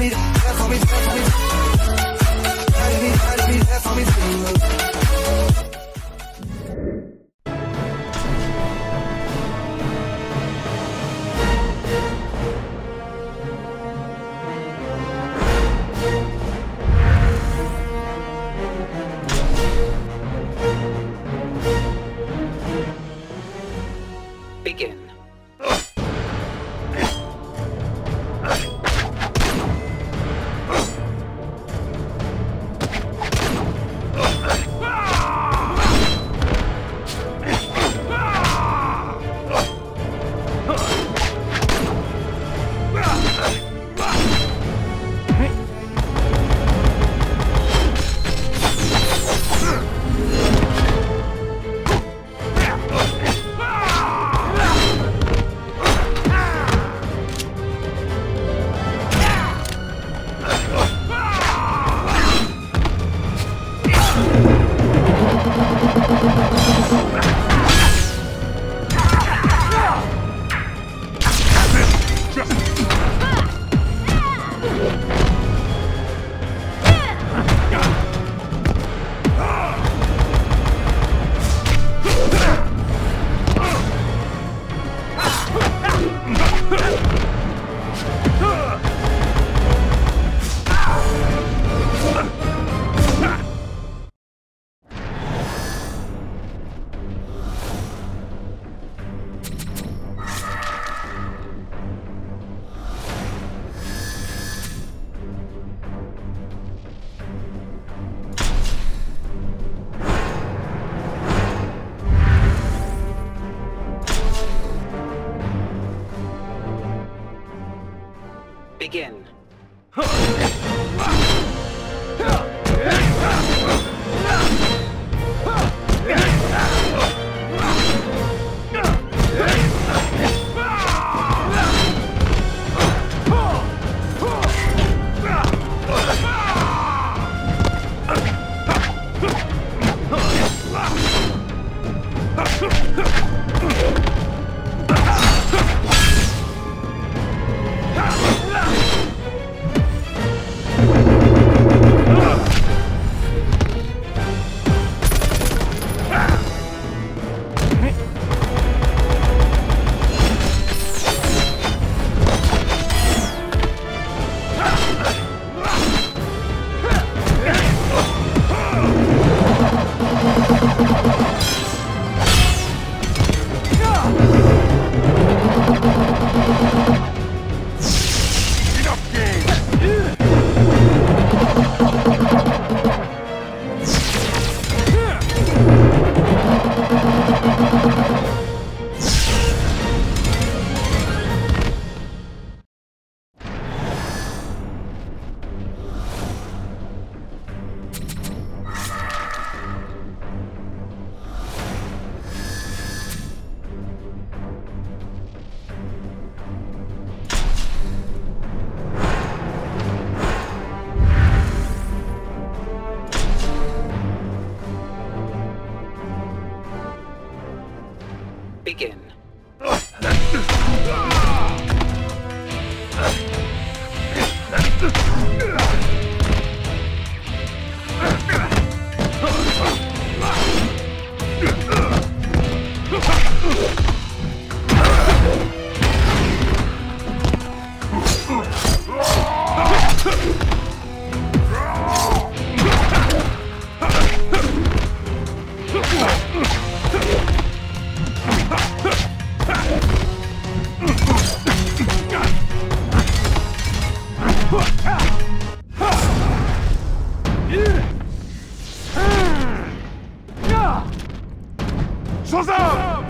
be there for me, there for me. Gotta be, gotta be there for me. Drop. Begin. Schuss ab!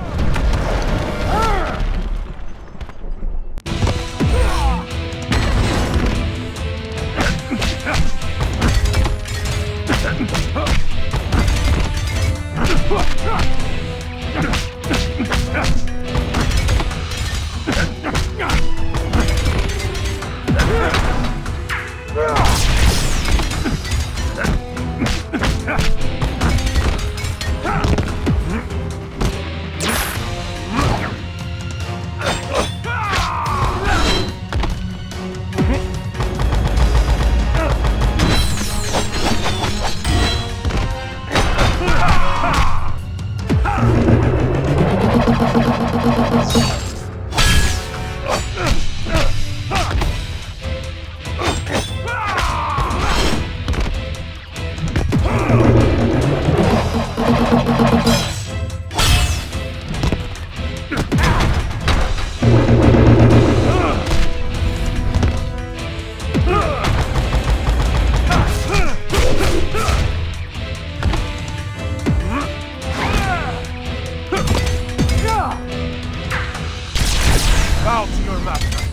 Bow to your master.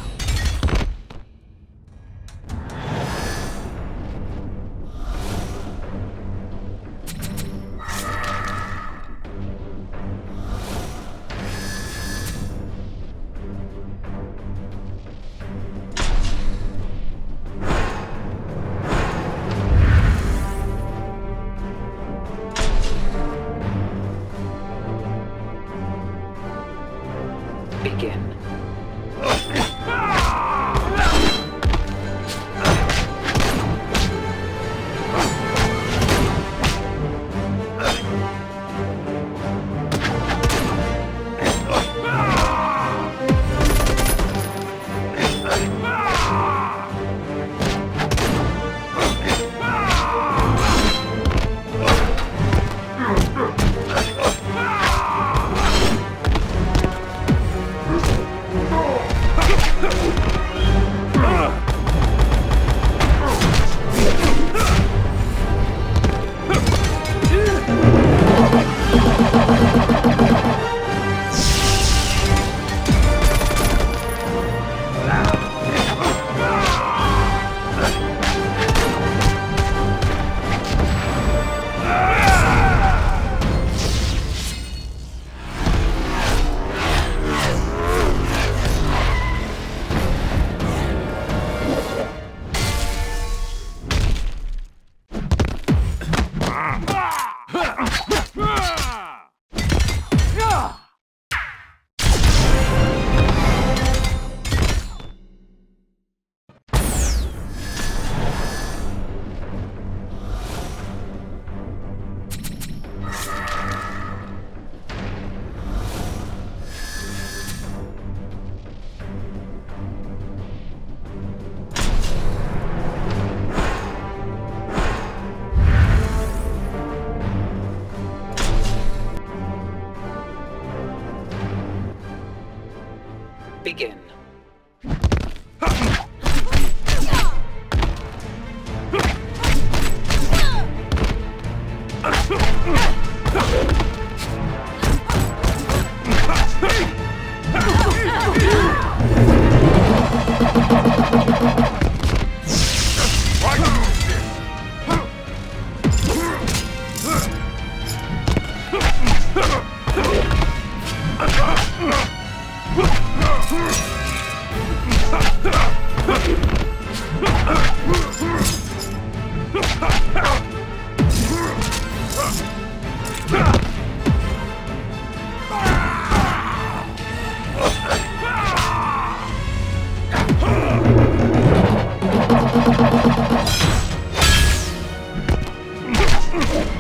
Begin. you